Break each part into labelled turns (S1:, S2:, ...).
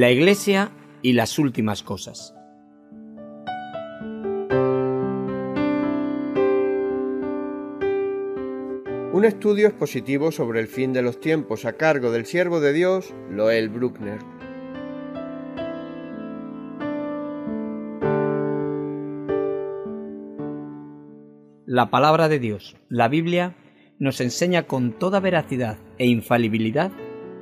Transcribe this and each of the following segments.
S1: La Iglesia y las últimas cosas.
S2: Un estudio expositivo sobre el fin de los tiempos a cargo del siervo de Dios, Loel Bruckner.
S1: La palabra de Dios, la Biblia, nos enseña con toda veracidad e infalibilidad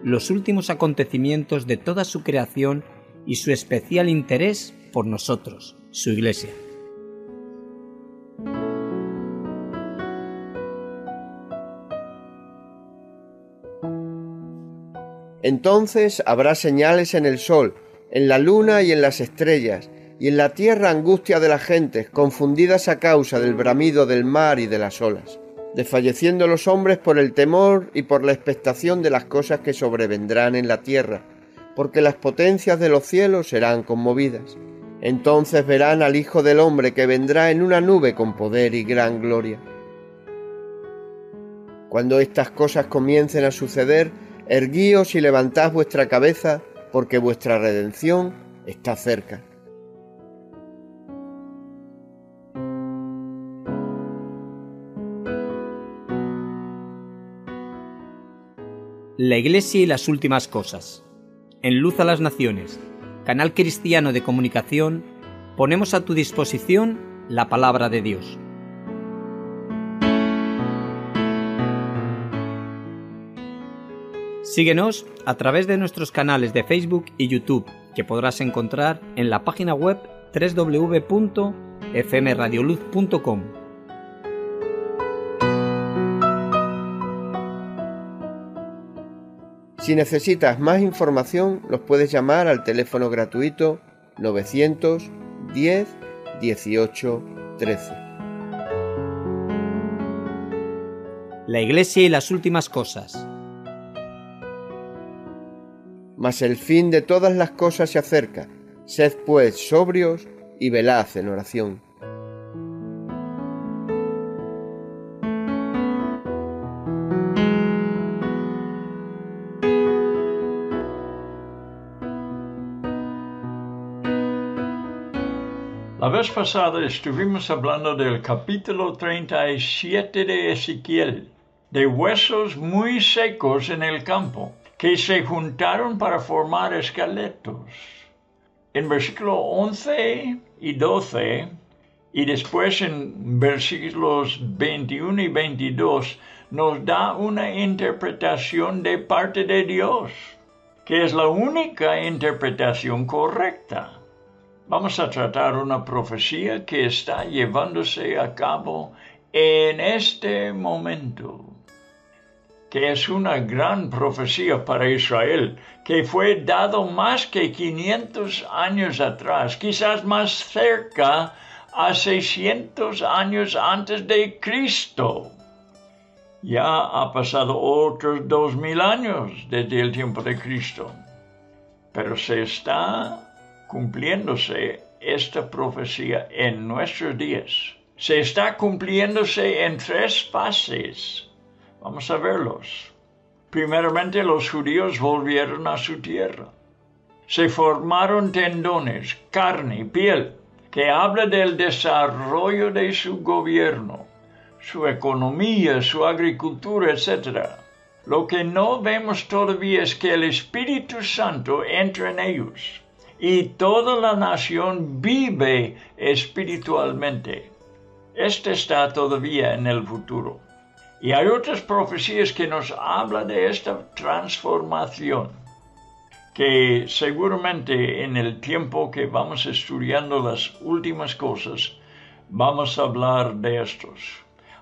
S1: los últimos acontecimientos de toda su creación y su especial interés por nosotros, su Iglesia.
S2: Entonces habrá señales en el sol, en la luna y en las estrellas, y en la tierra angustia de las gentes, confundidas a causa del bramido del mar y de las olas, desfalleciendo los hombres por el temor y por la expectación de las cosas que sobrevendrán en la tierra, porque las potencias de los cielos serán conmovidas. Entonces verán al Hijo del Hombre que vendrá en una nube con poder y gran gloria. Cuando estas cosas comiencen a suceder, erguíos y levantad vuestra cabeza, porque vuestra redención está cerca.
S1: La Iglesia y las últimas cosas. En Luz a las Naciones, canal cristiano de comunicación, ponemos a tu disposición la palabra de Dios. Síguenos a través de nuestros canales de Facebook y YouTube, que podrás encontrar en la página web www.fmradioluz.com.
S2: Si necesitas más información, los puedes llamar al teléfono gratuito 910 18 13.
S1: La Iglesia y las últimas cosas.
S2: Mas el fin de todas las cosas se acerca. Sed pues sobrios y velad en oración.
S3: Vez pasada estuvimos hablando del capítulo 37 de Ezequiel, de huesos muy secos en el campo, que se juntaron para formar esqueletos. En versículo 11 y 12, y después en versículos 21 y 22, nos da una interpretación de parte de Dios, que es la única interpretación correcta vamos a tratar una profecía que está llevándose a cabo en este momento, que es una gran profecía para Israel, que fue dado más que 500 años atrás, quizás más cerca a 600 años antes de Cristo. Ya ha pasado otros dos mil años desde el tiempo de Cristo, pero se está cumpliéndose esta profecía en nuestros días. Se está cumpliéndose en tres fases. Vamos a verlos. Primeramente los judíos volvieron a su tierra. Se formaron tendones, carne, piel, que habla del desarrollo de su gobierno, su economía, su agricultura, etc. Lo que no vemos todavía es que el Espíritu Santo entra en ellos y toda la nación vive espiritualmente. Este está todavía en el futuro. Y hay otras profecías que nos hablan de esta transformación, que seguramente en el tiempo que vamos estudiando las últimas cosas, vamos a hablar de estos.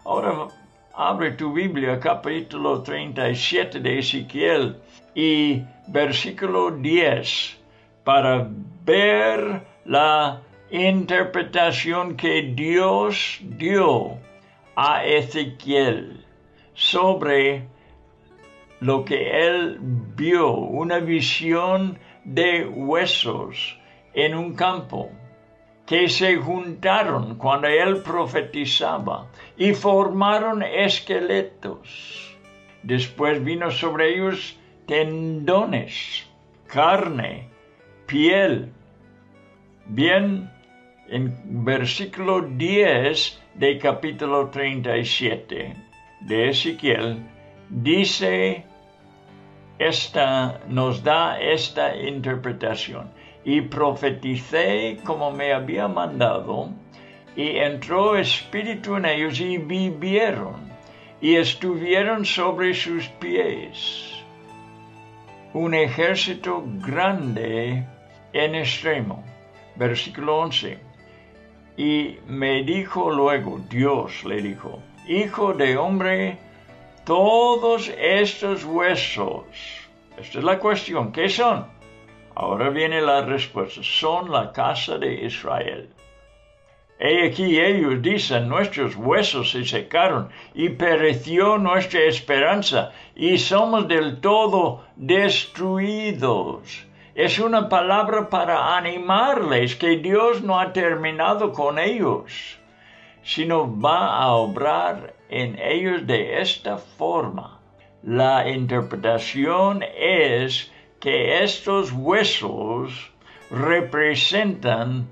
S3: Ahora abre tu Biblia, capítulo 37 de Ezequiel y versículo 10 para ver la interpretación que Dios dio a Ezequiel sobre lo que él vio, una visión de huesos en un campo que se juntaron cuando él profetizaba y formaron esqueletos. Después vino sobre ellos tendones, carne, piel. Bien, en versículo 10 de capítulo 37 de Ezequiel, dice esta, nos da esta interpretación. Y profeticé como me había mandado, y entró espíritu en ellos y vivieron, y estuvieron sobre sus pies. Un ejército grande en extremo. Versículo 11. Y me dijo luego, Dios le dijo, Hijo de hombre, todos estos huesos, esta es la cuestión, ¿qué son? Ahora viene la respuesta, son la casa de Israel. He aquí ellos dicen, nuestros huesos se secaron y pereció nuestra esperanza y somos del todo destruidos. Es una palabra para animarles que Dios no ha terminado con ellos, sino va a obrar en ellos de esta forma. La interpretación es que estos huesos representan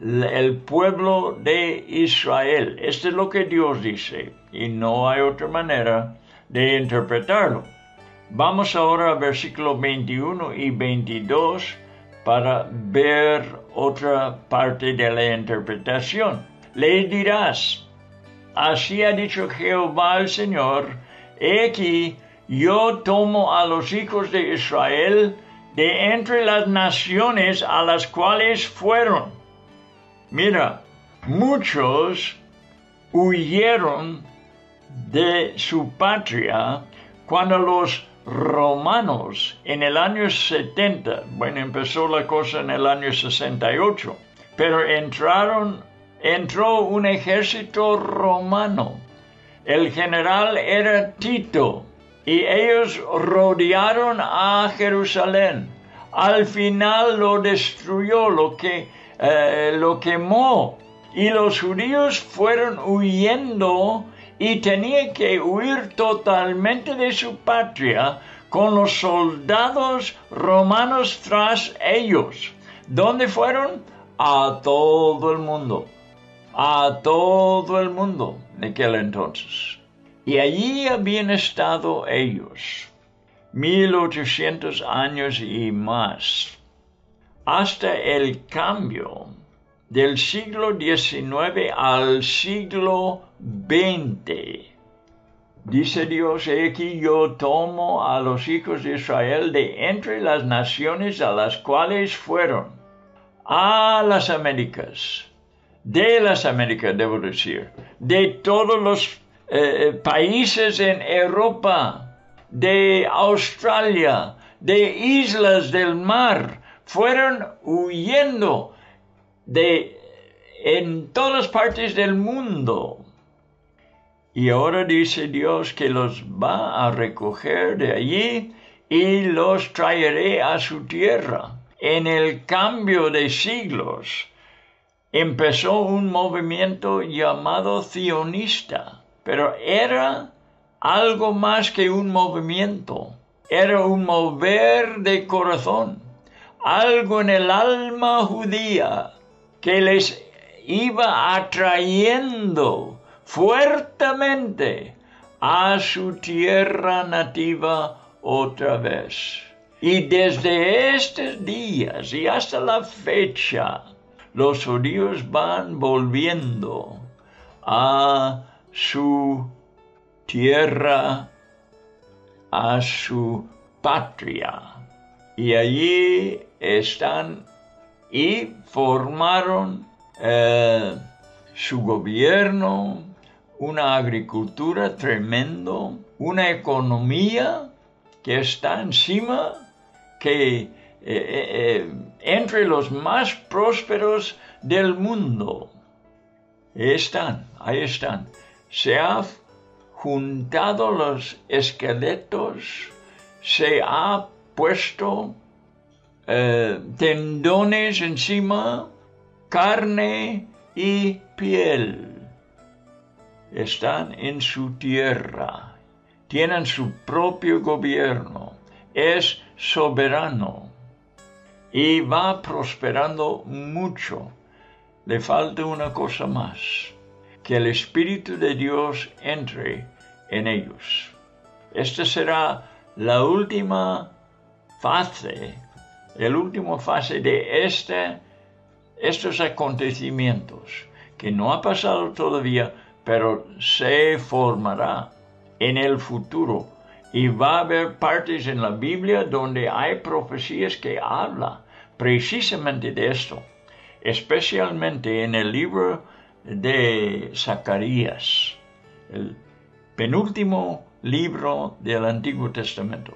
S3: el pueblo de Israel. Esto es lo que Dios dice y no hay otra manera de interpretarlo. Vamos ahora al versículo 21 y 22 para ver otra parte de la interpretación. Le dirás, Así ha dicho Jehová el Señor, he aquí, yo tomo a los hijos de Israel de entre las naciones a las cuales fueron. Mira, muchos huyeron de su patria cuando los romanos en el año 70, bueno, empezó la cosa en el año 68, pero entraron entró un ejército romano. El general era Tito y ellos rodearon a Jerusalén. Al final lo destruyó, lo, que, eh, lo quemó y los judíos fueron huyendo y tenían que huir totalmente de su patria con los soldados romanos tras ellos. ¿Dónde fueron? A todo el mundo a todo el mundo de aquel entonces. Y allí habían estado ellos, mil ochocientos años y más, hasta el cambio del siglo XIX al siglo XX. Dice Dios, he aquí yo tomo a los hijos de Israel de entre las naciones a las cuales fueron, a las Américas, de las Américas, debo decir, de todos los eh, eh, países en Europa, de Australia, de islas del mar, fueron huyendo de en todas partes del mundo. Y ahora dice Dios que los va a recoger de allí y los traeré a su tierra. En el cambio de siglos, empezó un movimiento llamado sionista, pero era algo más que un movimiento, era un mover de corazón, algo en el alma judía que les iba atrayendo fuertemente a su tierra nativa otra vez. Y desde estos días y hasta la fecha, los judíos van volviendo a su tierra, a su patria. Y allí están y formaron eh, su gobierno, una agricultura tremendo, una economía que está encima, que eh, eh, entre los más prósperos del mundo. Están, ahí están. Se han juntado los esqueletos, se ha puesto tendones encima, carne y piel. Están en su tierra, tienen su propio gobierno, es soberano y va prosperando mucho. Le falta una cosa más, que el Espíritu de Dios entre en ellos. Esta será la última fase, el último fase de este, estos acontecimientos, que no ha pasado todavía, pero se formará en el futuro. Y va a haber partes en la Biblia donde hay profecías que hablan precisamente de esto, especialmente en el libro de Zacarías, el penúltimo libro del Antiguo Testamento.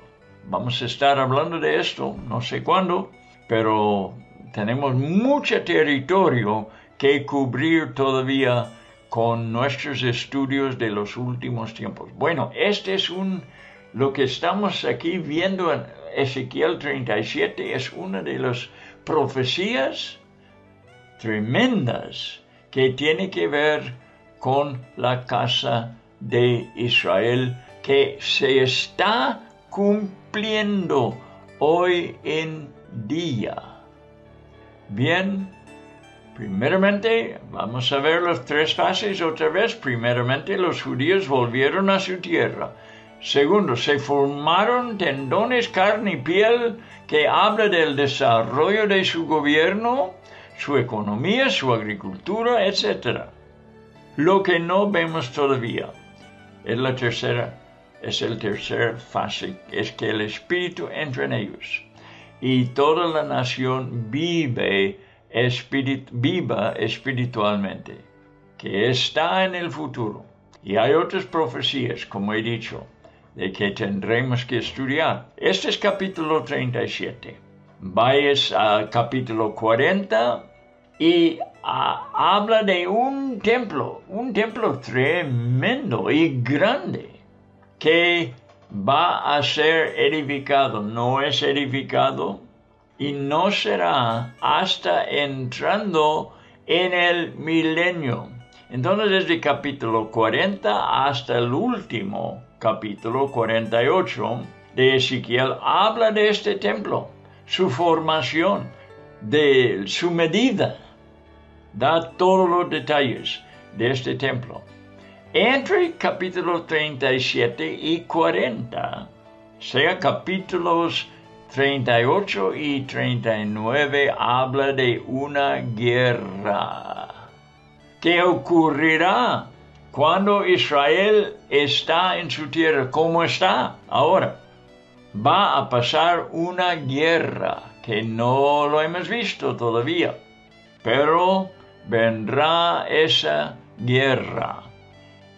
S3: Vamos a estar hablando de esto, no sé cuándo, pero tenemos mucho territorio que cubrir todavía con nuestros estudios de los últimos tiempos. Bueno, este es un, lo que estamos aquí viendo en Ezequiel 37 es una de las profecías tremendas que tiene que ver con la casa de Israel que se está cumpliendo hoy en día. Bien, Primeramente, vamos a ver las tres fases otra vez. Primeramente, los judíos volvieron a su tierra. Segundo, se formaron tendones, carne y piel que habla del desarrollo de su gobierno, su economía, su agricultura, etc. Lo que no vemos todavía es la tercera, es el tercer fase, es que el Espíritu entra en ellos y toda la nación vive viva espiritualmente, que está en el futuro. Y hay otras profecías, como he dicho, de que tendremos que estudiar. Este es capítulo 37. Vayas al capítulo 40 y habla de un templo, un templo tremendo y grande, que va a ser edificado. No es edificado y no será hasta entrando en el milenio. Entonces desde capítulo 40 hasta el último capítulo 48 de Ezequiel habla de este templo, su formación, de su medida, da todos los detalles de este templo. Entre capítulo 37 y 40, sea capítulos 38 y 39 habla de una guerra que ocurrirá cuando Israel está en su tierra, como está ahora. Va a pasar una guerra que no lo hemos visto todavía, pero vendrá esa guerra.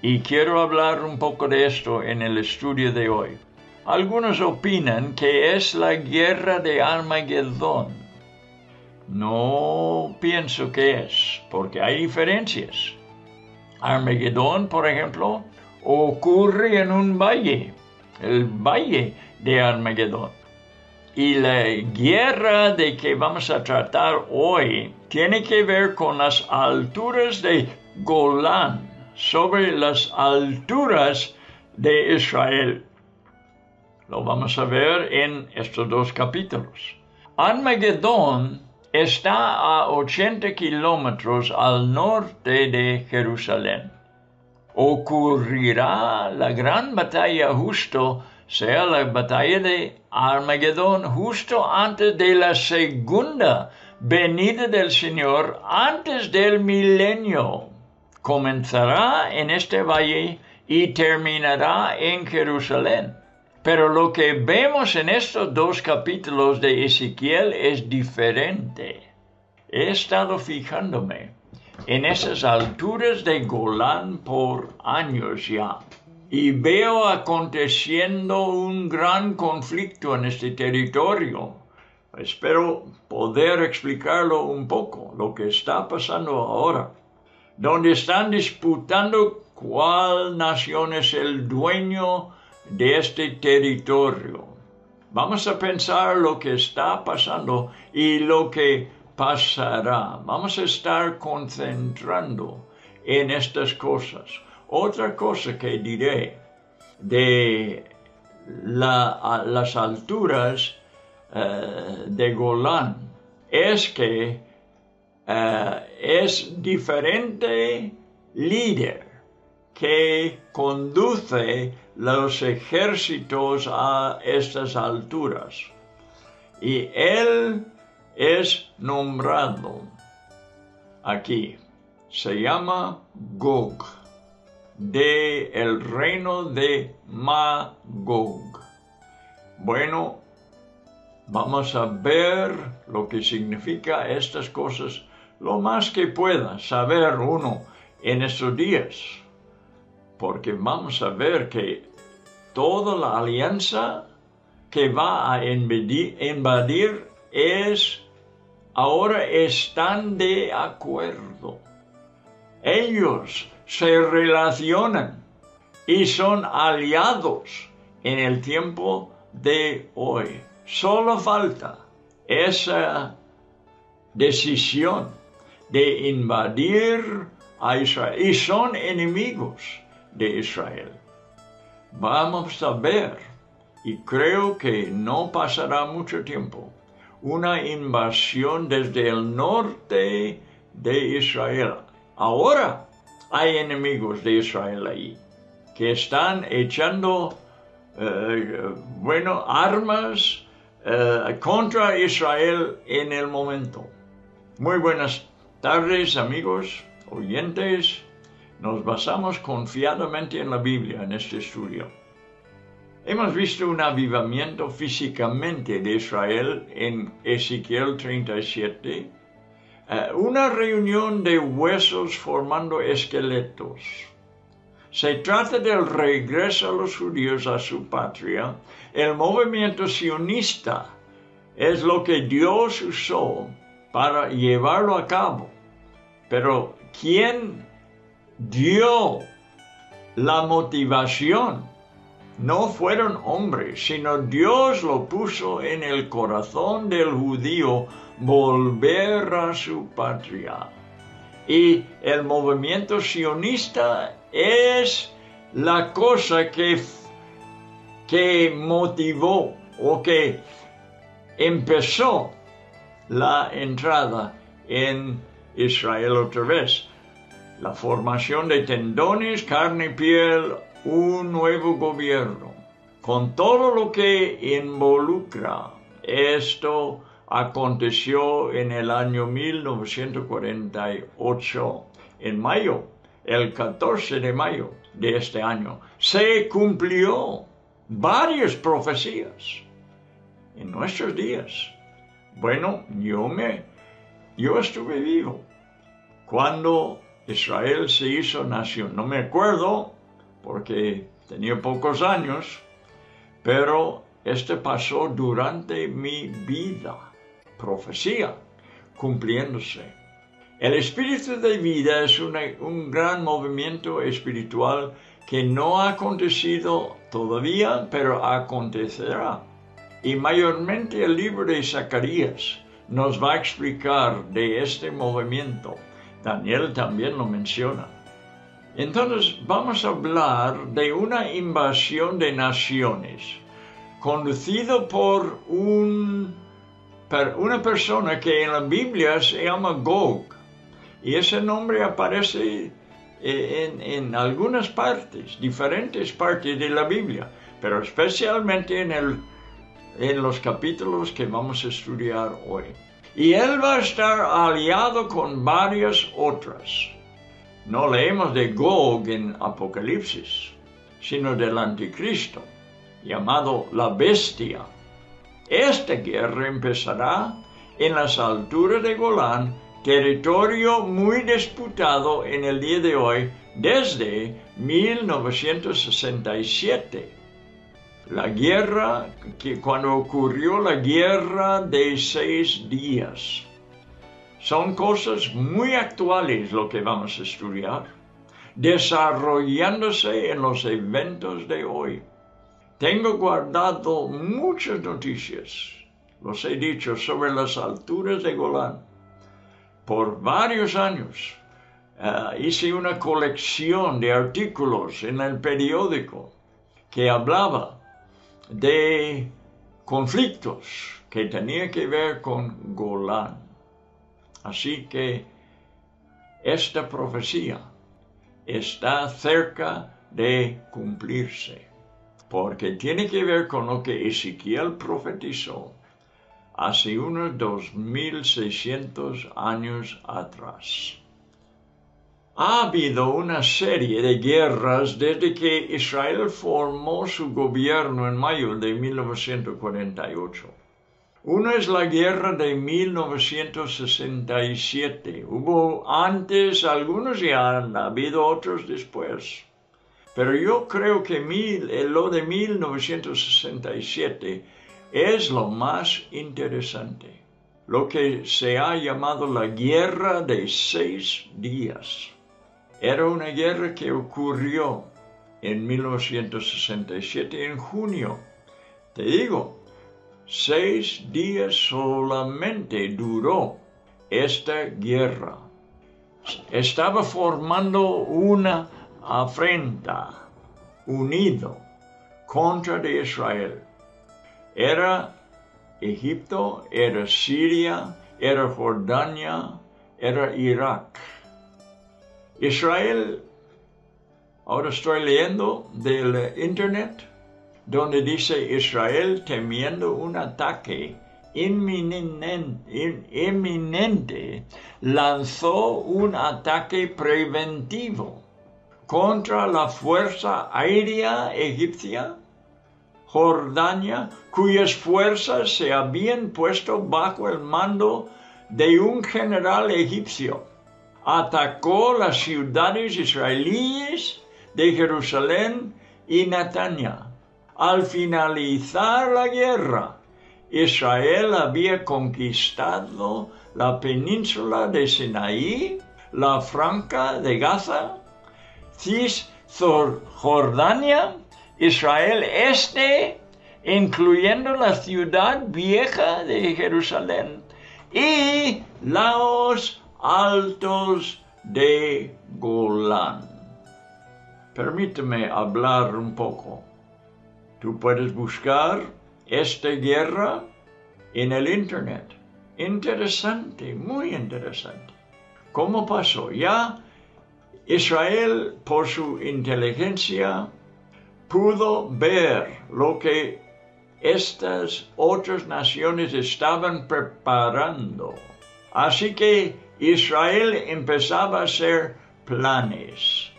S3: Y quiero hablar un poco de esto en el estudio de hoy. Algunos opinan que es la guerra de Armagedón. No pienso que es, porque hay diferencias. Armagedón, por ejemplo, ocurre en un valle, el valle de Armagedón. Y la guerra de que vamos a tratar hoy tiene que ver con las alturas de Golán, sobre las alturas de Israel. Lo vamos a ver en estos dos capítulos. Armagedón está a 80 kilómetros al norte de Jerusalén. Ocurrirá la gran batalla justo, sea la batalla de Armagedón, justo antes de la segunda venida del Señor, antes del milenio. Comenzará en este valle y terminará en Jerusalén. Pero lo que vemos en estos dos capítulos de Ezequiel es diferente. He estado fijándome en esas alturas de Golán por años ya y veo aconteciendo un gran conflicto en este territorio. Espero poder explicarlo un poco, lo que está pasando ahora, donde están disputando cuál nación es el dueño de este territorio. Vamos a pensar lo que está pasando y lo que pasará. Vamos a estar concentrando en estas cosas. Otra cosa que diré de las alturas eh, de Golán es que eh, es diferente líder que conduce los ejércitos a estas alturas. Y él es nombrado aquí. Se llama Gog, de el reino de Magog. Bueno, vamos a ver lo que significa estas cosas lo más que pueda saber uno en estos días, porque vamos a ver que toda la alianza que va a invadir, es ahora están de acuerdo. Ellos se relacionan y son aliados en el tiempo de hoy. Solo falta esa decisión de invadir a Israel y son enemigos de Israel. Vamos a ver, y creo que no pasará mucho tiempo, una invasión desde el norte de Israel. Ahora hay enemigos de Israel ahí que están echando, eh, bueno, armas eh, contra Israel en el momento. Muy buenas tardes, amigos, oyentes. Nos basamos confiadamente en la Biblia en este estudio. Hemos visto un avivamiento físicamente de Israel en Ezequiel 37, eh, una reunión de huesos formando esqueletos. Se trata del regreso a los judíos a su patria. El movimiento sionista es lo que Dios usó para llevarlo a cabo. Pero ¿quién dio la motivación? No fueron hombres, sino Dios lo puso en el corazón del judío volver a su patria. Y el movimiento sionista es la cosa que, que motivó o que empezó la entrada en Israel otra vez. La formación de tendones, carne y piel, un nuevo gobierno. Con todo lo que involucra esto aconteció en el año 1948, en mayo, el 14 de mayo de este año, se cumplió varias profecías en nuestros días. Bueno, yo me, yo estuve vivo cuando Israel se hizo nación. No me acuerdo porque tenía pocos años, pero este pasó durante mi vida, profecía, cumpliéndose. El espíritu de vida es un gran movimiento espiritual que no ha acontecido todavía, pero acontecerá. Y mayormente el libro de Zacarías nos va a explicar de este movimiento. Daniel también lo menciona. Entonces vamos a hablar de una invasión de naciones conducido por un, una persona que en la Biblia se llama Gog. Y ese nombre aparece eh, en, en algunas partes, diferentes partes de la Biblia, pero especialmente en el en los capítulos que vamos a estudiar hoy. Y él va a estar aliado con varias otras. No leemos de Gog en Apocalipsis, sino del anticristo, llamado la bestia. Esta guerra empezará en las alturas de Golán, territorio muy disputado en el día de hoy desde 1967 la guerra, que cuando ocurrió la guerra de seis días. Son cosas muy actuales lo que vamos a estudiar, desarrollándose en los eventos de hoy. Tengo guardado muchas noticias, los he dicho, sobre las alturas de Golán. Por varios años eh, hice una colección de artículos en el periódico que hablaba de conflictos que tenía que ver con Golán. Así que esta profecía está cerca de cumplirse, porque tiene que ver con lo que Ezequiel profetizó hace unos 2600 años atrás. Ha habido una serie de guerras desde que Israel formó su gobierno en mayo de 1948. Una es la guerra de 1967. Hubo antes algunos y han habido otros después. Pero yo creo que mil, lo de 1967 es lo más interesante, lo que se ha llamado la guerra de seis días. Era una guerra que ocurrió en 1967, en junio. Te digo, seis días solamente duró esta guerra. Estaba formando una afrenta unido contra de Israel. Era Egipto, era Siria, era Jordania, era Irak. Israel, ahora estoy leyendo del internet, donde dice Israel temiendo un ataque inminente, lanzó un ataque preventivo contra la fuerza aérea egipcia, Jordania, cuyas fuerzas se habían puesto bajo el mando de un general egipcio. Atacó las ciudades israelíes de Jerusalén y Netanya al finalizar la guerra, Israel había conquistado la península de Sinaí, la franca de Gaza, Cisjordania, Israel este, incluyendo la ciudad vieja de Jerusalén, y los altos de Golán. Permíteme hablar un poco Tú puedes buscar esta guerra en el Internet. Interesante, muy interesante. ¿Cómo pasó? Ya Israel, por su inteligencia, pudo ver lo que estas otras naciones estaban preparando. Así que Israel empezaba a hacer planes.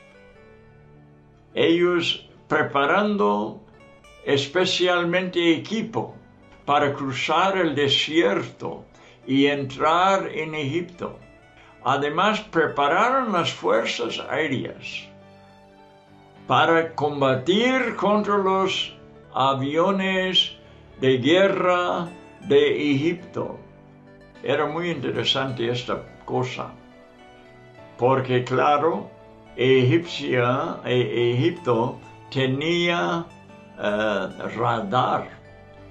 S3: Ellos preparando especialmente equipo para cruzar el desierto y entrar en Egipto. Además, prepararon las fuerzas aéreas para combatir contra los aviones de guerra de Egipto. Era muy interesante esta cosa, porque claro, e, Egipto tenía eh, radar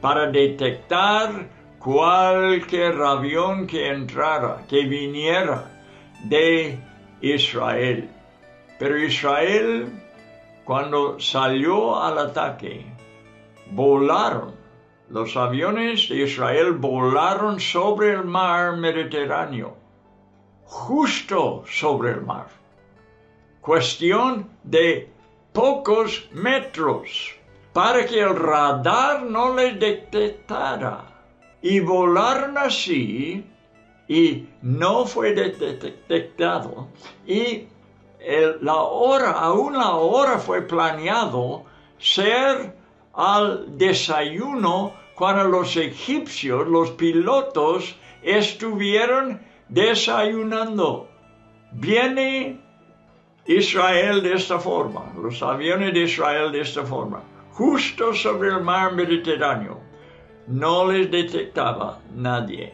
S3: para detectar cualquier avión que entrara, que viniera de Israel. Pero Israel, cuando salió al ataque, volaron. Los aviones de Israel volaron sobre el mar Mediterráneo, justo sobre el mar. Cuestión de pocos metros para que el radar no les detectara. Y volaron así y no fue detectado. Y la hora, aún la hora fue planeado ser al desayuno cuando los egipcios, los pilotos, estuvieron desayunando. Viene Israel de esta forma, los aviones de Israel de esta forma justo sobre el mar Mediterráneo. No les detectaba nadie.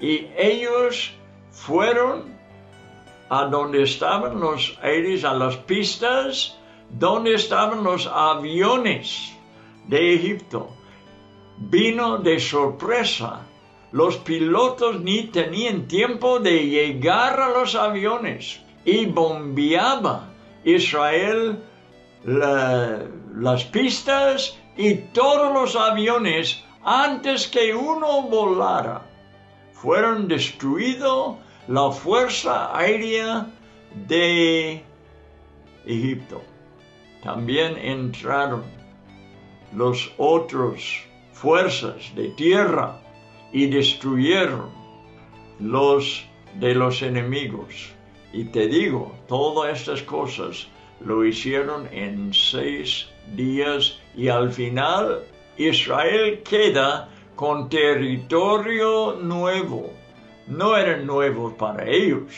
S3: Y ellos fueron a donde estaban los aires, a las pistas, donde estaban los aviones de Egipto. Vino de sorpresa. Los pilotos ni tenían tiempo de llegar a los aviones y bombeaba Israel las pistas y todos los aviones antes que uno volara, fueron destruido la fuerza aérea de Egipto. También entraron los otros fuerzas de tierra y destruyeron los de los enemigos. Y te digo, todas estas cosas lo hicieron en seis días y al final Israel queda con territorio nuevo. No era nuevo para ellos.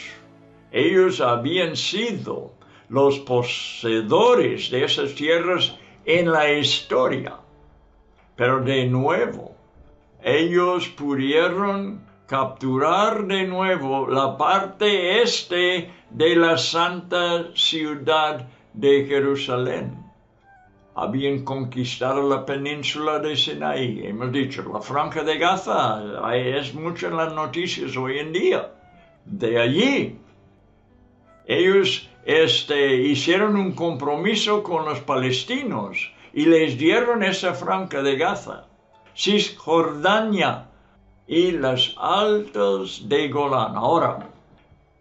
S3: Ellos habían sido los poseedores de esas tierras en la historia. Pero de nuevo, ellos pudieron capturar de nuevo la parte este de la santa ciudad de Jerusalén. Habían conquistado la península de Sinaí. Hemos dicho, la franja de Gaza, es mucho en las noticias hoy en día. De allí, ellos este, hicieron un compromiso con los palestinos y les dieron esa franja de Gaza, Cisjordania y las altos de Golán. Ahora,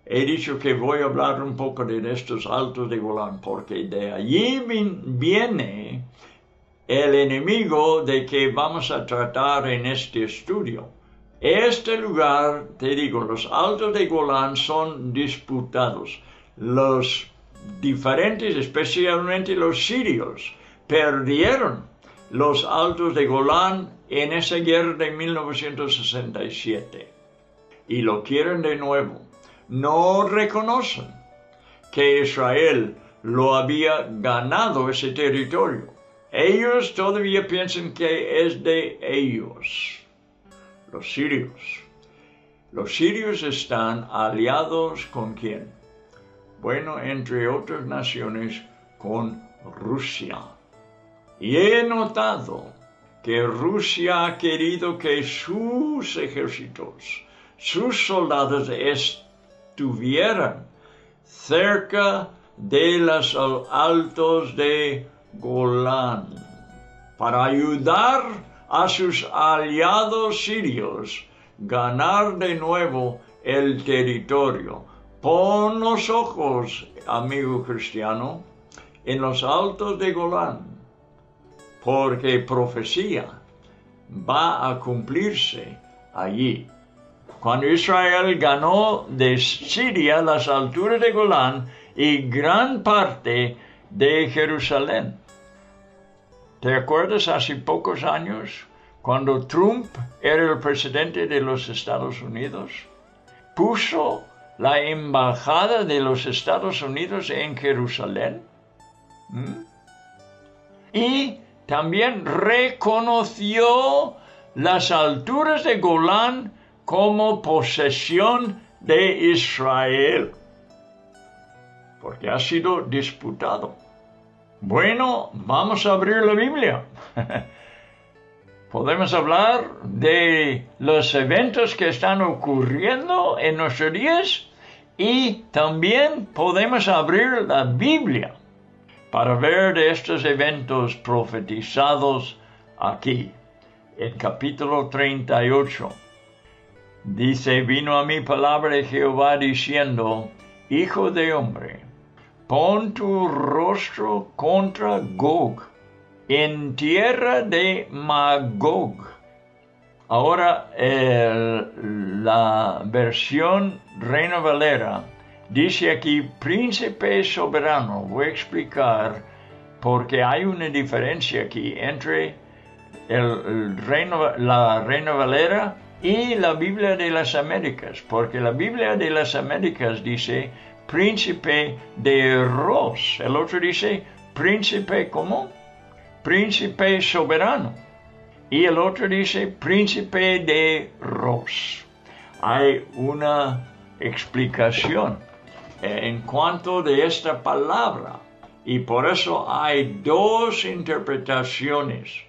S3: he dicho que voy a hablar un poco de estos altos de Golán, porque de allí viene el enemigo de que vamos a tratar en este estudio. Este lugar, te digo, los altos de Golán son disputados. Los diferentes, especialmente los sirios, perdieron los altos de Golán en esa guerra de 1967 y lo quieren de nuevo. No reconocen que Israel lo había ganado ese territorio. Ellos todavía piensan que es de ellos, los sirios. Los sirios están aliados con quién? Bueno, entre otras naciones, con Rusia. Y he notado que Rusia ha querido que sus ejércitos, sus soldados estuvieran cerca de los altos de Golán para ayudar a sus aliados sirios ganar de nuevo el territorio. Pon los ojos, amigo cristiano, en los altos de Golán porque profecía va a cumplirse allí. Cuando Israel ganó de Siria las alturas de Golán y gran parte de Jerusalén. ¿Te acuerdas hace pocos años cuando Trump era el presidente de los Estados Unidos? Puso la embajada de los Estados Unidos en Jerusalén. ¿Mm? Y también reconoció las alturas de Golán como posesión de Israel, porque ha sido disputado. Bueno, vamos a abrir la Biblia. Podemos hablar de los eventos que están ocurriendo en nuestros días y también podemos abrir la Biblia para ver de estos eventos profetizados aquí, en capítulo 38. Dice, vino a mi palabra Jehová diciendo, Hijo de hombre, pon tu rostro contra Gog, en tierra de Magog. Ahora la versión Reina Valera Dice aquí príncipe soberano. Voy a explicar porque hay una diferencia aquí entre reino, la Reina Valera y la Biblia de las Américas, porque la Biblia de las Américas dice príncipe de Ros, el otro dice príncipe ¿cómo? Príncipe soberano y el otro dice príncipe de Ros. Hay una explicación en cuanto de esta palabra. Y por eso hay dos interpretaciones,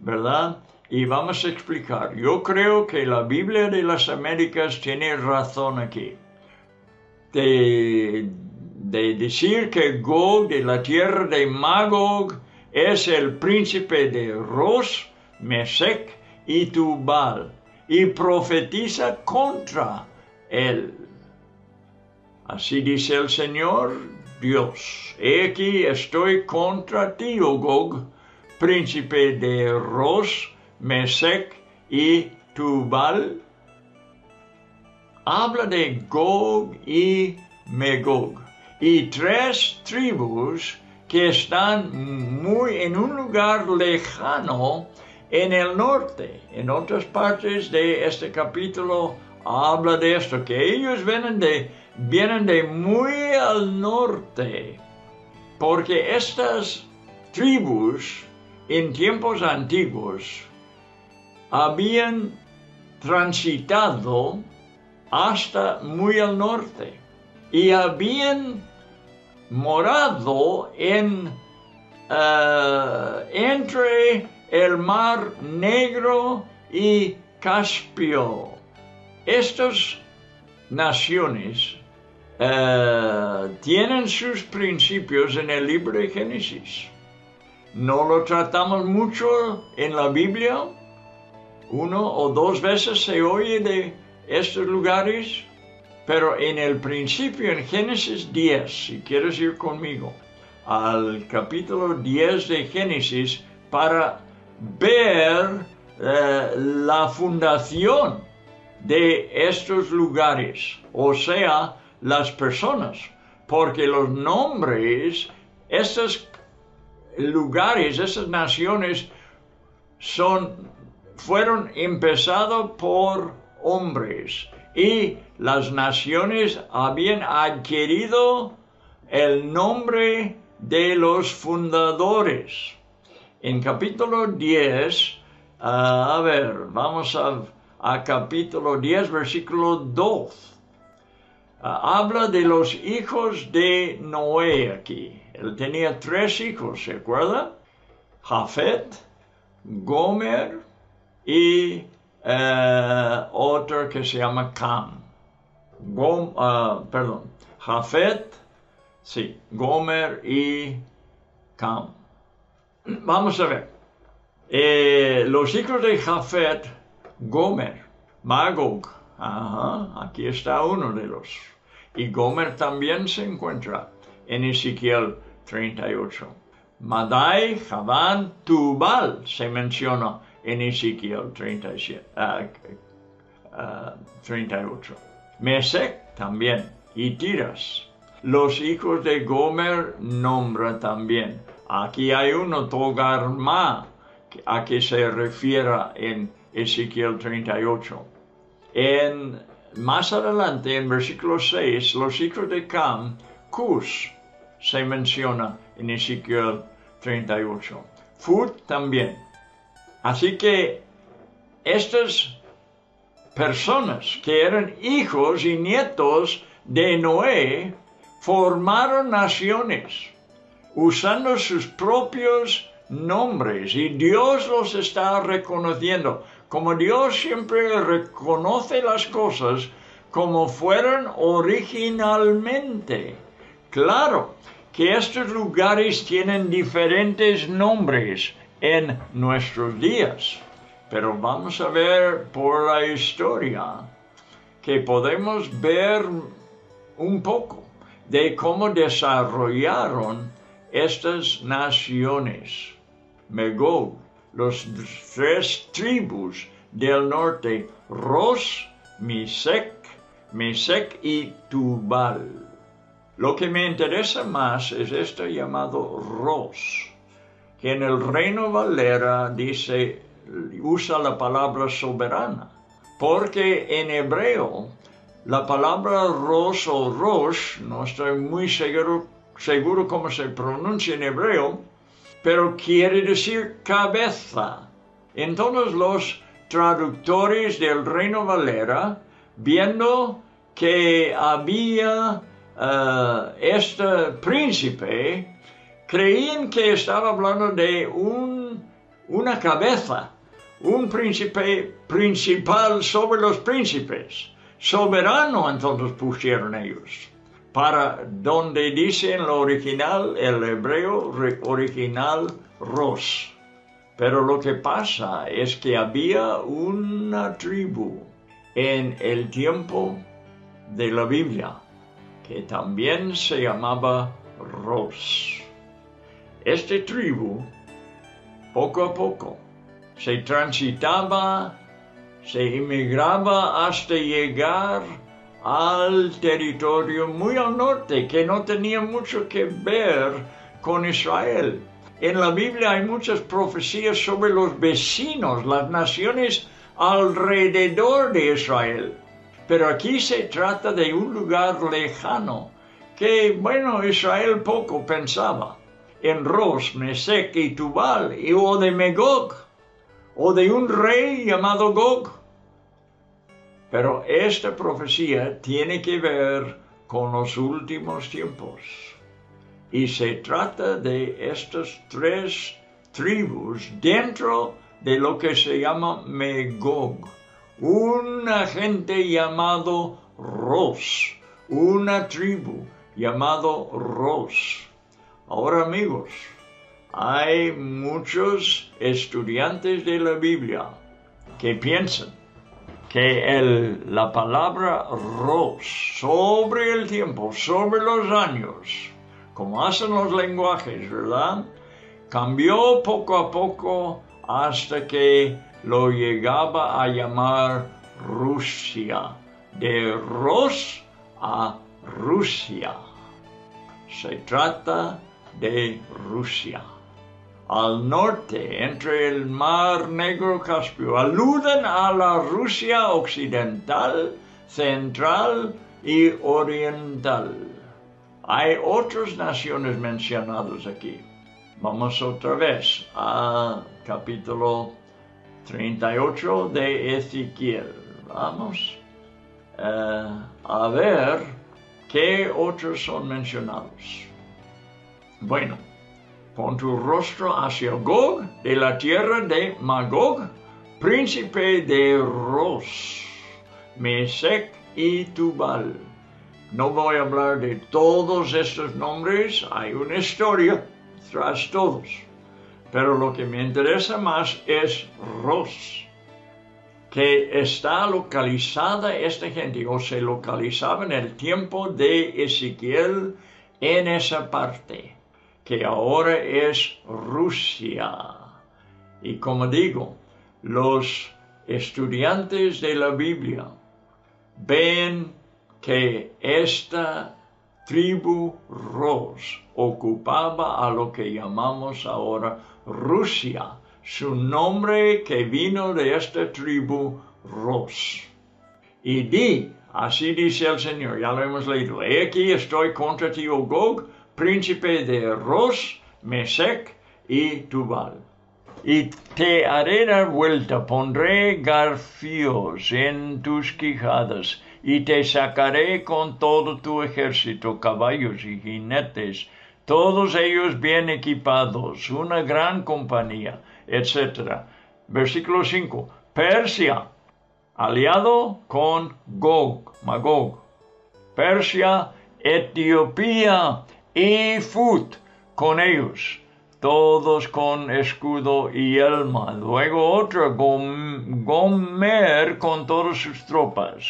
S3: ¿verdad? Y vamos a explicar. Yo creo que la Biblia de las Américas tiene razón aquí. De, de decir que Gog de la tierra de Magog es el príncipe de Ros, Mesec y Tubal y profetiza contra él. Así dice el Señor Dios, he aquí estoy contra ti, Gog, príncipe de Ros, Mesec y Tubal. Habla de Gog y Megog y tres tribus que están muy en un lugar lejano en el norte. En otras partes de este capítulo habla de esto, que ellos vienen de, vienen de muy al norte, porque estas tribus en tiempos antiguos habían transitado hasta muy al norte y habían morado eh, entre el mar Negro y Caspio. Estas naciones eh, tienen sus principios en el libro de Génesis. No lo tratamos mucho en la Biblia. Uno o dos veces se oye de estos lugares, pero en el principio, en Génesis 10, si quieres ir conmigo, al capítulo 10 de Génesis, para ver eh, la fundación de estos lugares, o sea, las personas, porque los nombres, estos lugares, esas naciones son, fueron empezados por hombres y las naciones habían adquirido el nombre de los fundadores. En capítulo 10, ah, a ver, vamos a, a, capítulo 10, versículo 2. Ah, habla de los hijos de Noé aquí. Él tenía tres hijos, ¿se acuerda? Jafet, Gomer y eh, otro que se llama Cam. Ah, perdón, Jafet, sí, Gomer y Cam. Vamos a ver. Eh, los hijos de Jafet, Gomer, Magog, ajá, aquí está uno de los. Y Gomer también se encuentra en Ezequiel 38. Madai, Javán, Tubal se menciona en Ezequiel 37, 38. Mesec también y Tiras. Los hijos de Gomer nombra también. Aquí hay uno, Togarma, a que se refiere en Ezequiel 38. En, más adelante, en versículo 6, los hijos de Cam, Cus, se menciona en Ezequiel 38. Fut también. Así que estas personas que eran hijos y nietos de Noé formaron naciones usando sus propios nombres y Dios los está reconociendo. Como Dios siempre reconoce las cosas como fueron originalmente. Claro que estos lugares tienen diferentes nombres en nuestros días, pero vamos a ver por la historia que podemos ver un poco de cómo desarrollaron estas naciones. Megog, los tres tribus del norte, Ros, Misek, Mesec y Tubal. Lo que me interesa más es este llamado Ros, que en el Reino Valera dice, usa la palabra soberana, porque en hebreo la palabra Ros o Rosh, no estoy muy seguro, seguro cómo se pronuncia en hebreo, pero quiere decir cabeza. Entonces los traductores del Reino Valera, viendo que había uh, este príncipe, creían que estaba hablando de un, una cabeza, un príncipe principal sobre los príncipes. Soberano entonces pusieron ellos. Para donde dice en lo original, el hebreo original, Ros. Pero lo que pasa es que había una tribu en el tiempo de la Biblia que también se llamaba Ros. Este tribu, poco a poco, se transitaba, se inmigraba hasta llegar al territorio muy al norte, que no tenía mucho que ver con Israel. En la Biblia hay muchas profecías sobre los vecinos, las naciones alrededor de Israel. Pero aquí se trata de un lugar lejano que, bueno, Israel poco pensaba. En Ros, Mesec y Tubal, y, o de Megog, o de un rey llamado Gog. Pero esta profecía tiene que ver con los últimos tiempos. Y se trata de estas tres tribus dentro de lo que se llama Megog. Una gente llamado Ros, una tribu llamado Ros. Ahora amigos, hay muchos estudiantes de la Biblia que piensan que el, la palabra Ros sobre el tiempo, sobre los años, como hacen los lenguajes, ¿verdad? Cambió poco a poco hasta que lo llegaba a llamar Rusia, de Ros a Rusia. Se trata de Rusia. Al norte, entre el mar Negro Caspio, aluden a la Rusia occidental, central y oriental. Hay otras naciones mencionadas aquí. Vamos otra vez al capítulo 38 de Ezequiel. Vamos eh, a ver qué otros son mencionados. Bueno, pon tu rostro hacia Gog de la tierra de Magog, príncipe de Ros, Mesec y Tubal no voy a hablar de todos estos nombres, hay una historia tras todos. Pero lo que me interesa más es Ros, que está localizada esta gente, o se localizaba en el tiempo de Ezequiel en esa parte, que ahora es Rusia. Y como digo, los estudiantes de la Biblia ven que esta tribu Ros ocupaba a lo que llamamos ahora Rusia, su nombre que vino de esta tribu Ros. Y di, así dice el Señor, ya lo hemos leído, aquí estoy contra ti, oh Gog, príncipe de Ros, Mesec y Tubal. Y te haré dar vuelta, pondré garfios en tus quijadas, y te sacaré con todo tu ejército, caballos y jinetes, todos ellos bien equipados, una gran compañía, etc. Versículo 5. Persia, aliado con Gog, Magog. Persia, Etiopía y Fut con ellos, todos con escudo y elma. Luego otro, Gomer con todas sus tropas.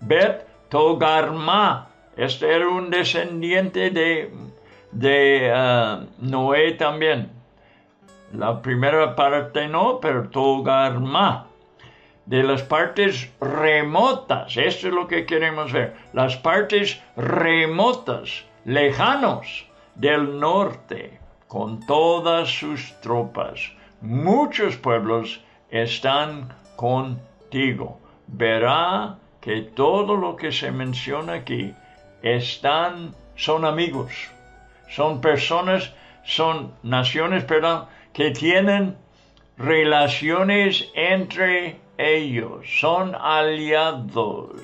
S3: Bet Togarma. Este era un descendiente de, de uh, Noé también. La primera parte no, pero Togarma. De las partes remotas, esto es lo que queremos ver, las partes remotas, lejanos del norte, con todas sus tropas. Muchos pueblos están contigo. Verá que todo lo que se menciona aquí están, son amigos, son personas, son naciones, perdón, que tienen relaciones entre ellos, son aliados,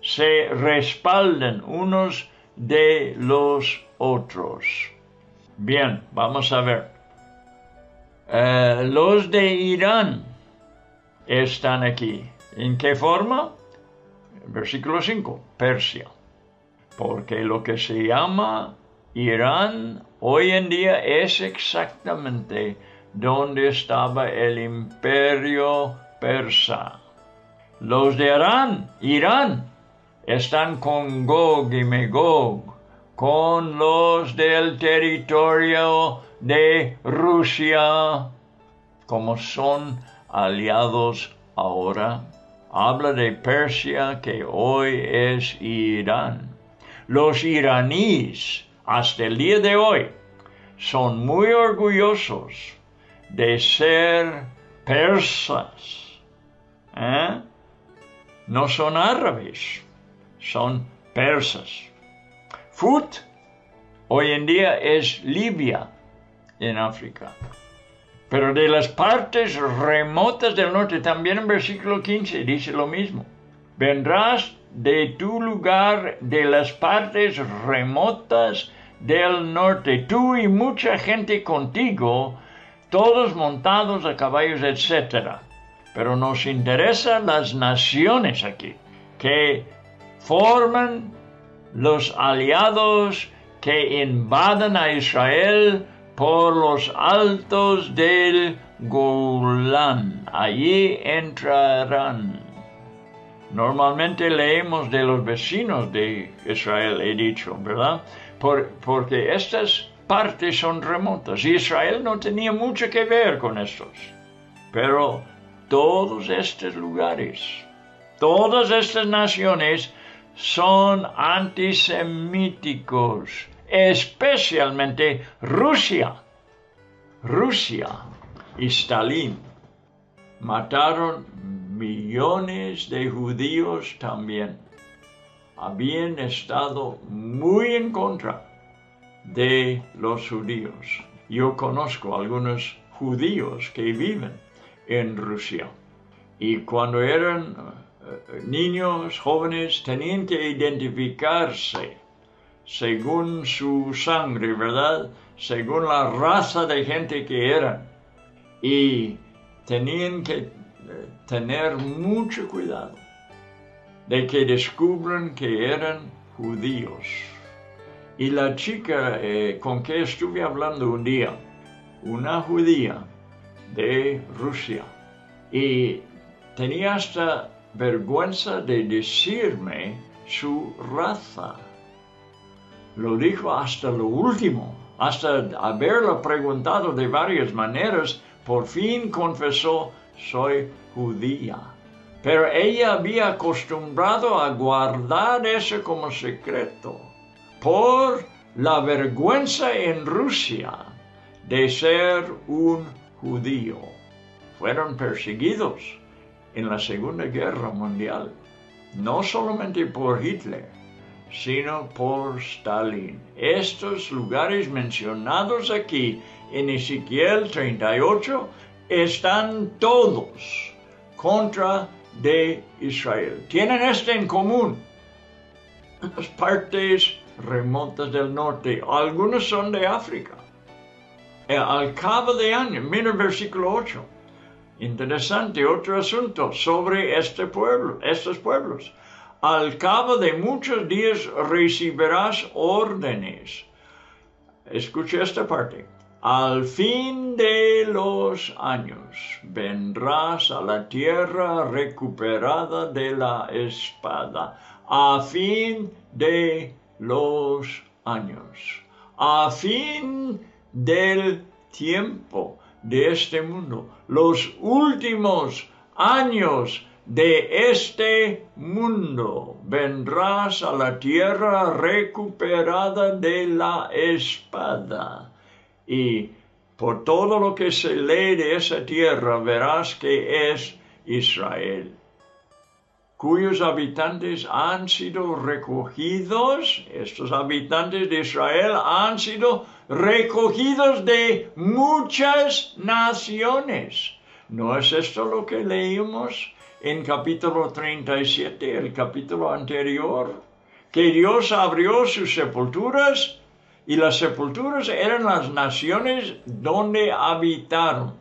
S3: se respaldan unos de los otros. Bien, vamos a ver. Eh, los de Irán están aquí. ¿En qué forma? Versículo 5, Persia. Porque lo que se llama Irán hoy en día es exactamente donde estaba el imperio persa. Los de Arán, Irán, están con Gog y Megog, con los del territorio de Rusia, como son aliados ahora. Habla de Persia que hoy es Irán. Los iraníes, hasta el día de hoy, son muy orgullosos de ser persas. ¿eh? No son árabes, son persas. Fut hoy en día es Libia en África. Pero de las partes remotas del norte, también en versículo 15 dice lo mismo. Vendrás de tu lugar de las partes remotas del norte, tú y mucha gente contigo, todos montados a caballos, etc. Pero nos interesan las naciones aquí, que forman los aliados que invadan a Israel por los altos del Golán. Allí entrarán. Normalmente leemos de los vecinos de Israel, he dicho, ¿verdad? porque estas partes son remotas. Israel no tenía mucho que ver con estos. Pero todos estos lugares, todas estas naciones son antisemíticos, especialmente Rusia. Rusia y Stalin mataron millones de judíos también habían estado muy en contra de los judíos. Yo conozco algunos judíos que viven en Rusia y cuando eran niños, jóvenes, tenían que identificarse según su sangre, ¿verdad? Según la raza de gente que eran. Y tenían que eh, tener mucho cuidado de que descubran que eran judíos. Y la chica eh, con que estuve hablando un día, una judía de Rusia, y tenía hasta vergüenza de decirme su raza. Lo dijo hasta lo último, hasta haberlo preguntado de varias maneras, por fin confesó, soy judía. Pero ella había acostumbrado a guardar eso como secreto por la vergüenza en Rusia de ser un judío. Fueron perseguidos en la Segunda Guerra Mundial, no solamente por Hitler, sino por Stalin. Estos lugares mencionados aquí en Ezequiel 38 están todos contra de Israel. Tienen esto en común. Las partes remotas del norte, algunos son de África. Eh, al cabo de años, mira el versículo 8. Interesante, otro asunto sobre este pueblo, estos pueblos. Al cabo de muchos días recibirás órdenes. Escucha esta parte. Al fin de los años vendrás a la tierra recuperada de la espada. A fin de los años. A fin del tiempo de este mundo. Los últimos años de este mundo vendrás a la tierra recuperada de la espada y por todo lo que se lee de esa tierra verás que es Israel, cuyos habitantes han sido recogidos, estos habitantes de Israel han sido recogidos de muchas naciones. ¿No es esto lo que leímos en capítulo 37, el capítulo anterior? Que Dios abrió sus sepulturas y las sepulturas eran las naciones donde habitaron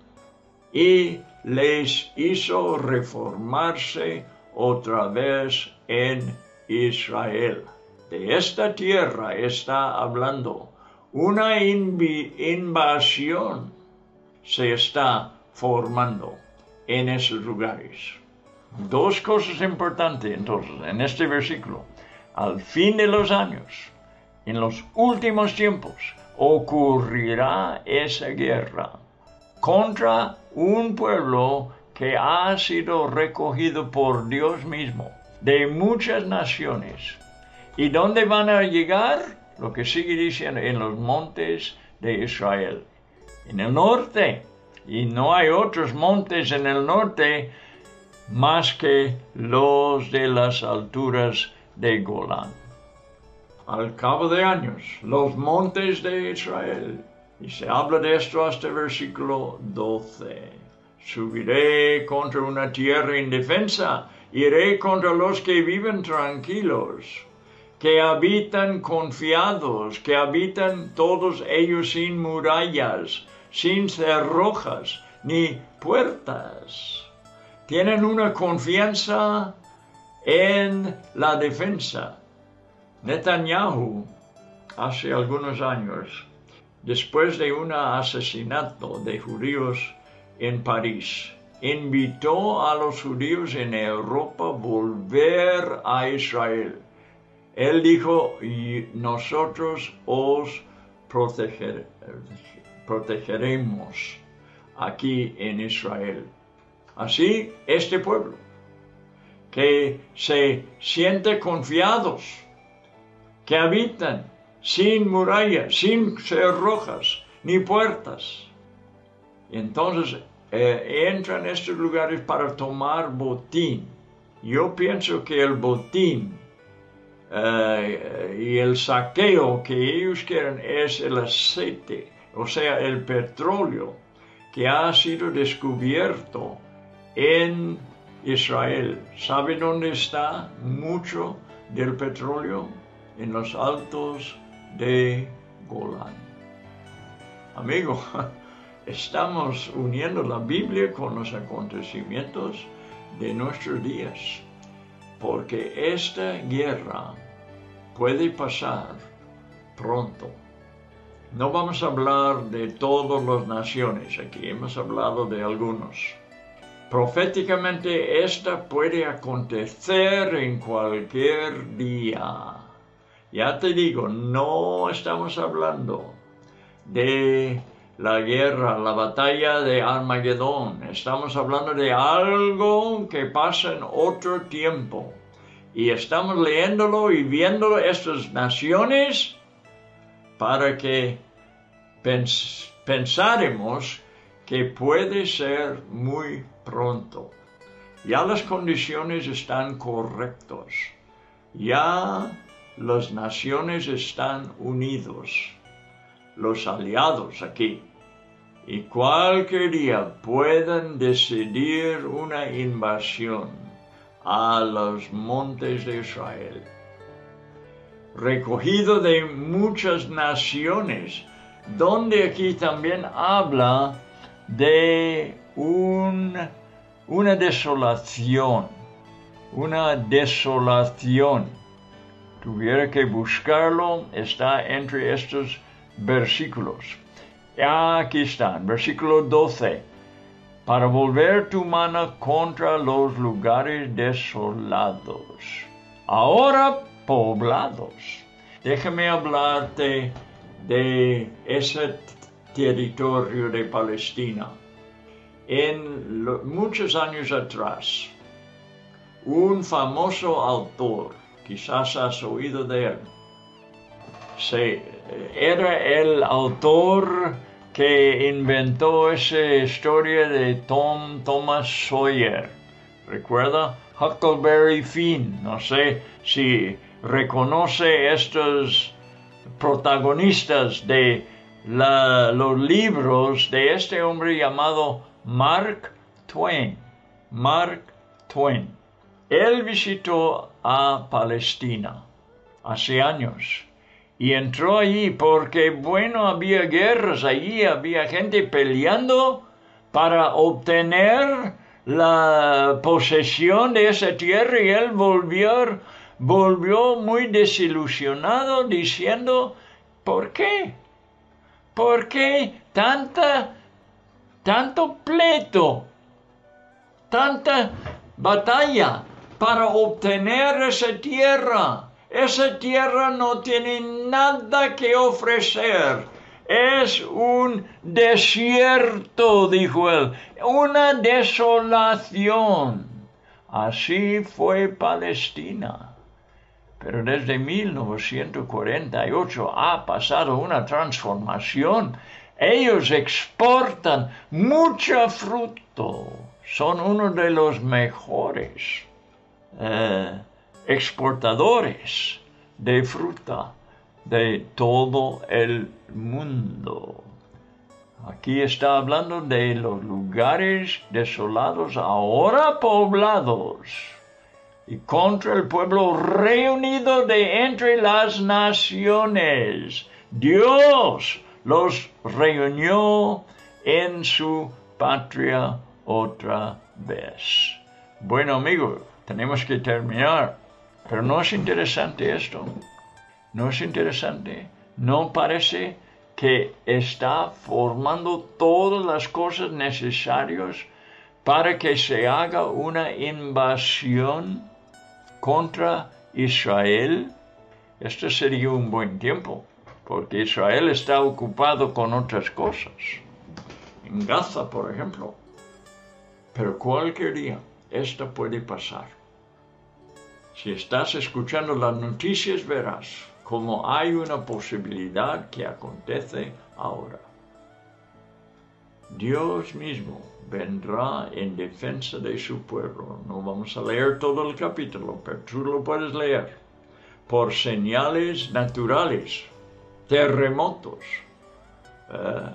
S3: y les hizo reformarse otra vez en Israel. De esta tierra está hablando una invasión se está formando en esos lugares. Dos cosas importantes entonces en este versículo. Al fin de los años, en los últimos tiempos, ocurrirá esa guerra contra un pueblo que ha sido recogido por Dios mismo de muchas naciones. ¿Y dónde van a llegar? Lo que sigue diciendo, en los montes de Israel. En el norte. Y no hay otros montes en el norte más que los de las alturas de Golán. Al cabo de años, los montes de Israel, y se habla de esto hasta el versículo 12, subiré contra una tierra indefensa, iré contra los que viven tranquilos, que habitan confiados, que habitan todos ellos sin murallas, sin cerrojas, ni puertas tienen una confianza en la defensa. Netanyahu, hace algunos años, después de un asesinato de judíos en París, invitó a los judíos en Europa a volver a Israel. Él dijo, y nosotros os protegeremos aquí en Israel. Así, este pueblo, que se siente confiados, que habitan sin murallas, sin cerrojas, ni puertas. Entonces eh, entran a estos lugares para tomar botín. Yo pienso que el botín eh, y el saqueo que ellos quieren es el aceite, o sea, el petróleo que ha sido descubierto en Israel. ¿Sabe dónde está mucho del petróleo? En los altos de Golán. Amigo, estamos uniendo la Biblia con los acontecimientos de nuestros días, porque esta guerra puede pasar pronto. No vamos a hablar de todas las naciones aquí, hemos hablado de algunos Proféticamente esta puede acontecer en cualquier día. Ya te digo, no estamos hablando de la guerra, la batalla de Armagedón. Estamos hablando de algo que pasa en otro tiempo. Y estamos leyéndolo y viendo estas naciones para que pensáremos que puede ser muy pronto. Ya las condiciones están correctas. Ya las naciones están unidos, los aliados aquí. Y cualquier día pueden decidir una invasión a los montes de Israel. Recogido de muchas naciones, donde aquí también habla de una desolación, una desolación. Tuviera que buscarlo, está entre estos versículos. Aquí están, versículo 12. Para volver tu mano contra los lugares desolados, ahora poblados. Déjame hablarte de ese territorio de Palestina. En muchos años atrás, un famoso autor, quizás has oído de él, se, era el autor que inventó esa historia de Tom Thomas Sawyer. ¿Recuerda? Huckleberry Finn. No sé si reconoce estos protagonistas de los libros de este hombre llamado Mark Twain. Mark Twain. Él visitó a Palestina hace años y entró allí porque, bueno, había guerras allí, había gente peleando para obtener la posesión de esa tierra y él volvió, volvió muy desilusionado diciendo, ¿por qué? ¿Por qué tanta tanto pleito, tanta batalla para obtener esa tierra. Esa tierra no tiene nada que ofrecer. Es un desierto, dijo él, una desolación. Así fue Palestina. Pero desde 1948 ha pasado una transformación. Ellos exportan mucho fruto. Son uno de los mejores eh, exportadores de fruta de todo el mundo. Aquí está hablando de los lugares desolados ahora poblados y contra el pueblo reunido de entre las naciones. Dios los reunió en su patria otra vez. Bueno amigos, tenemos que terminar, pero no es interesante esto. ¿No es interesante? ¿No parece que está formando todas las cosas necesarias para que se haga una invasión contra Israel? Este sería un buen tiempo, porque Israel está ocupado con otras cosas. En Gaza, por ejemplo. Pero cualquier día esto puede pasar. Si estás escuchando las noticias verás como hay una posibilidad que acontece ahora. Dios mismo vendrá en defensa de su pueblo. No vamos a leer todo el capítulo, pero tú lo puedes leer. Por señales naturales, terremotos, eh,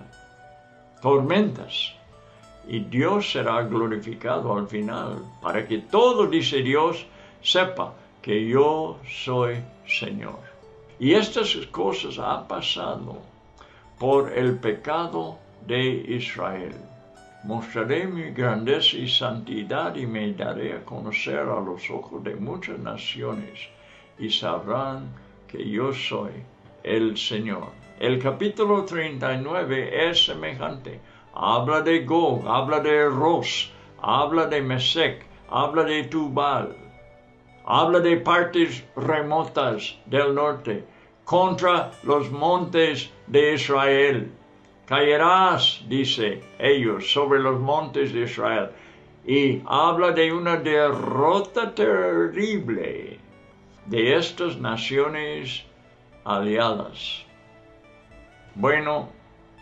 S3: tormentas. Y Dios será glorificado al final, para que todo, dice Dios, sepa que yo soy Señor. Y estas cosas han pasado por el pecado de Israel. Mostraré mi grandeza y santidad y me daré a conocer a los ojos de muchas naciones y sabrán que yo soy el Señor. El capítulo 39 es semejante. Habla de Gog, habla de Ros, habla de Mesec, habla de Tubal, habla de partes remotas del norte, contra los montes de Israel. Caerás, dice ellos, sobre los montes de Israel. Y habla de una derrota terrible de estas naciones aliadas. Bueno,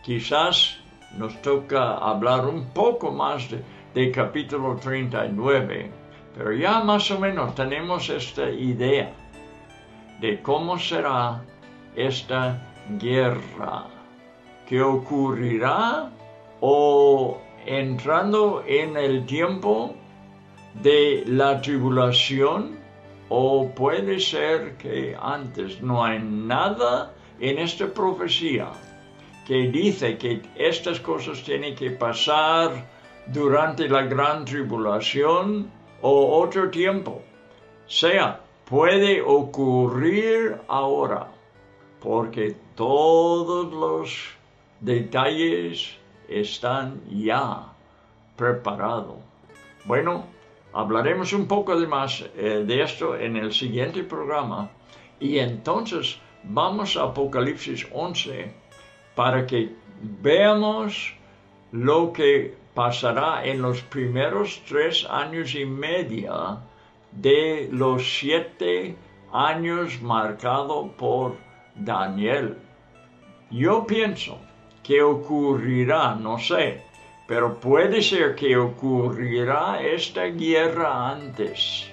S3: quizás nos toca hablar un poco más de, de capítulo 39 pero ya más o menos tenemos esta idea de cómo será esta guerra, que ocurrirá o entrando en el tiempo de la tribulación o puede ser que antes no hay nada en esta profecía que dice que estas cosas tienen que pasar durante la gran tribulación o otro tiempo. Sea, puede ocurrir ahora, porque todos los detalles están ya preparados. Bueno, hablaremos un poco de más eh, de esto en el siguiente programa y entonces vamos a Apocalipsis 11 para que veamos lo que pasará en los primeros tres años y medio de los siete años marcados por Daniel. Yo pienso que ocurrirá, no sé, pero puede ser que ocurrirá esta guerra antes.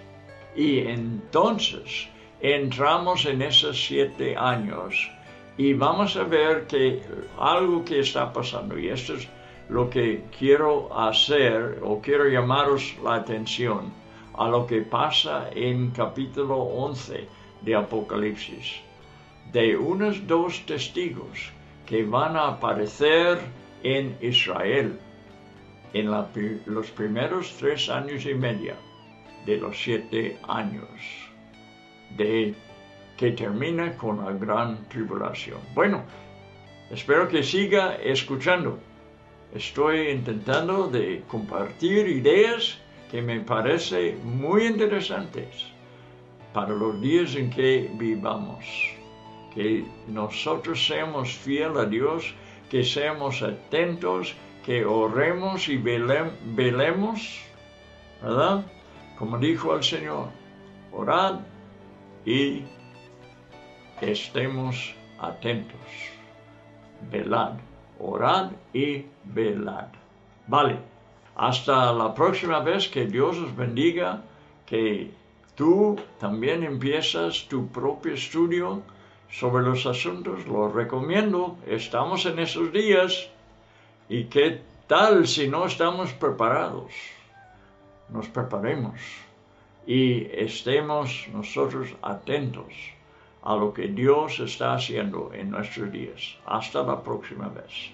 S3: Y entonces entramos en esos siete años y vamos a ver que algo que está pasando, y esto es lo que quiero hacer o quiero llamaros la atención a lo que pasa en capítulo 11 de Apocalipsis, de unos dos testigos que van a aparecer en Israel en los primeros tres años y medio de los siete años de que termina con la gran tribulación. Bueno, espero que siga escuchando estoy intentando de compartir ideas que me parecen muy interesantes para los días en que vivamos. Que nosotros seamos fieles a Dios, que seamos atentos, que oremos y velemos, ¿verdad? Como dijo el Señor, orad y estemos atentos. Velad, orad y velad. Vale, hasta la próxima vez que Dios os bendiga, que tú también empiezas tu propio estudio sobre los asuntos, lo recomiendo, estamos en esos días. ¿Y qué tal si no estamos preparados? Nos preparemos y estemos nosotros atentos a lo que Dios está haciendo en nuestros días. Hasta la próxima vez.